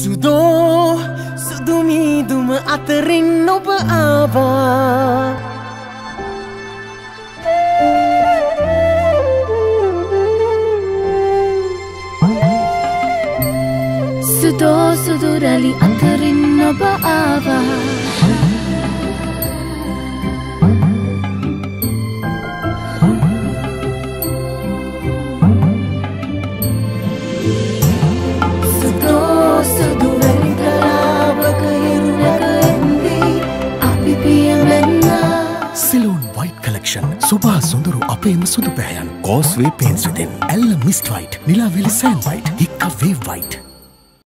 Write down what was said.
සුදෝ සුදුමීදුම අතරින් ඔබ ආවා. සුදෝ සුදුරලි අතරින් ඔබ ආවා. කලක්ෂන් සුභා සොඳුරු අපේම සුදු පැහැයන් causeway පේන්ස්විතින් Ella mist white Nilaveli sand white Hikka වේ වයිට්